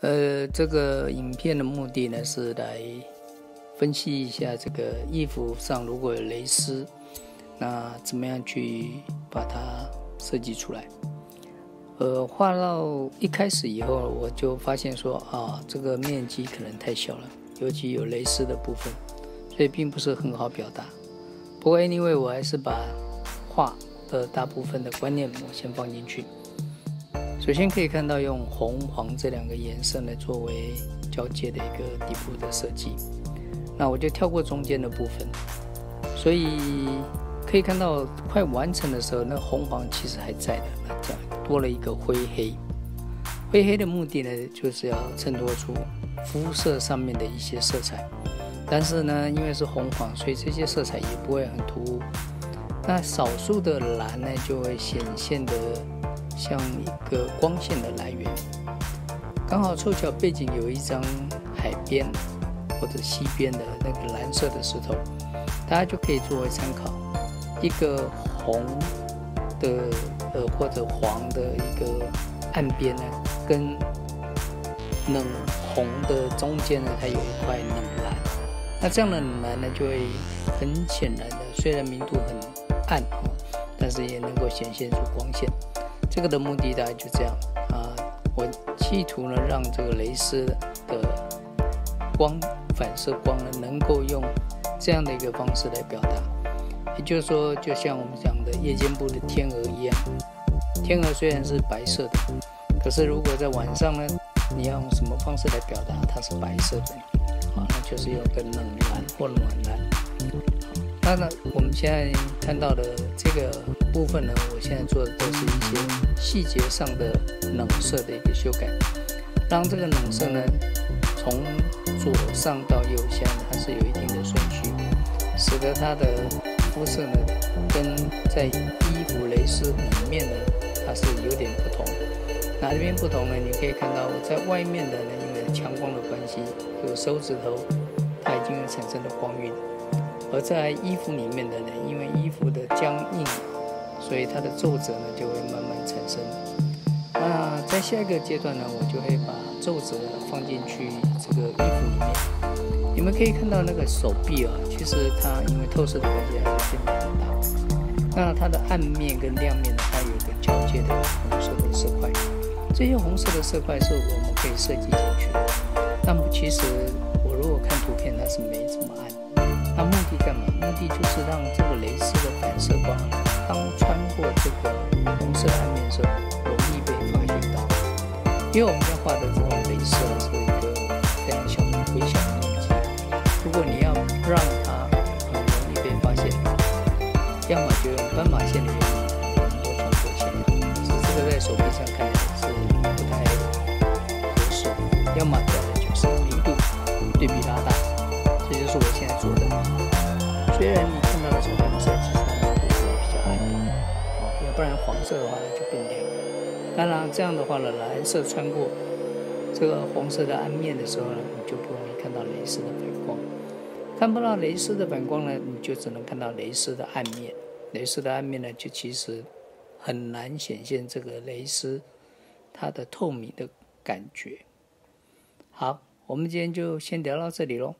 呃，这个影片的目的呢是来分析一下这个衣服上如果有蕾丝，那怎么样去把它设计出来？呃，画到一开始以后，我就发现说啊，这个面积可能太小了，尤其有蕾丝的部分，所以并不是很好表达。不过 anyway，我还是把画的大部分的观念我先放进去。首先可以看到用红黄这两个颜色来作为交界的一个底部的设计，那我就跳过中间的部分，所以可以看到快完成的时候，那红黄其实还在的，那这样多了一个灰黑。灰黑的目的呢，就是要衬托出肤色上面的一些色彩，但是呢，因为是红黄，所以这些色彩也不会很突兀。那少数的蓝呢，就会显现的。像一个光线的来源，刚好凑巧背景有一张海边或者溪边的那个蓝色的石头，大家就可以作为参考。一个红的呃或者黄的一个岸边呢，跟冷红的中间呢，它有一块冷蓝。那这样的冷蓝呢，就会很显然的，虽然明度很暗哦，但是也能够显现出光线。这个的目的大概就这样啊，我企图呢让这个蕾丝的光反射光呢能够用这样的一个方式来表达，也就是说，就像我们讲的夜间部的天鹅一样，天鹅虽然是白色的，可是如果在晚上呢，你要用什么方式来表达它是白色的？啊，那就是用个冷蓝或暖蓝。那呢，我们现在看到的这个部分呢，我现在做的都是一些细节上的冷色的一个修改，让这个冷色呢，从左上到右下，它是有一定的顺序，使得它的肤色呢，跟在衣服蕾丝里面呢，它是有点不同。哪一边不同呢？你可以看到在外面的呢，因为强光的关系，有手指头，它已经产生了光晕。而在衣服里面的呢，因为衣服的僵硬，所以它的皱褶呢就会慢慢产生。那在下一个阶段呢，我就会把皱褶放进去这个衣服里面。你们可以看到那个手臂啊，其实它因为透视的关系还是变得很大。那它的暗面跟亮面呢，它有一个交界的红色的色块。这些红色的色块是我们可以设计进去的。那么其实我如果看图片，它是没这么暗。它目的干嘛？目的就是让这个蕾丝的反射光，当穿过这个红色暗面的时候，容易被发现到。因为我们在画的这种蕾丝是一个非常小的微小的面积，如果你要让它很容易被发现，要么就用斑马线的原理，很多穿过线，是这个在手臂上看来是不太合适；要么再来就是明度对比拉大。是我现在做的。虽然你看到的是蓝色，其实它会比较暗哦，要不然黄色的话呢就更亮。当然这样的话呢，蓝色穿过这个红色的暗面的时候呢，你就不容易看到蕾丝的反光。看不到蕾丝的反光呢，你就只能看到蕾丝的暗面。蕾丝的暗面呢，就其实很难显现这个蕾丝它的透明的感觉。好，我们今天就先聊到这里喽。